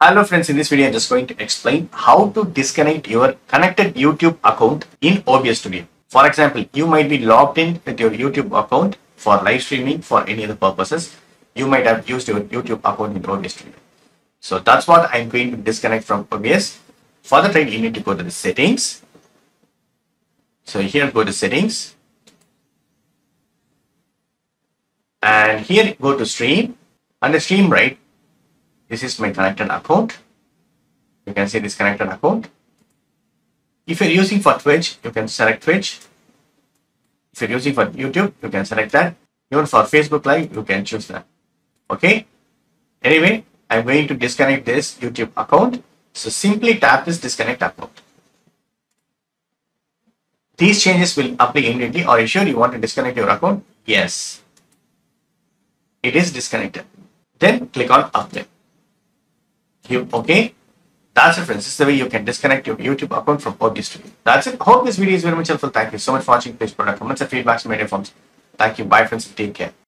Hello friends, in this video I'm just going to explain how to disconnect your connected YouTube account in OBS Studio. For example, you might be logged in with your YouTube account for live streaming for any other purposes. You might have used your YouTube account in OBS Studio. So that's what I'm going to disconnect from OBS. For the time, you need to go to the settings. So here go to settings. And here go to stream. Under stream right, this is my connected account. You can see this connected account. If you're using for Twitch, you can select Twitch. If you're using for YouTube, you can select that. Even for Facebook Live, you can choose that. Okay. Anyway, I'm going to disconnect this YouTube account. So simply tap this disconnect account. These changes will apply immediately. Are you sure you want to disconnect your account? Yes. It is disconnected. Then click on apply. You okay? That's it, friends. This is the way you can disconnect your YouTube account from OBS Studio. That's it. Hope this video is very much helpful. Thank you so much for watching. Please put a comments and feedbacks in my forms. Thank you. Bye, friends. Take care.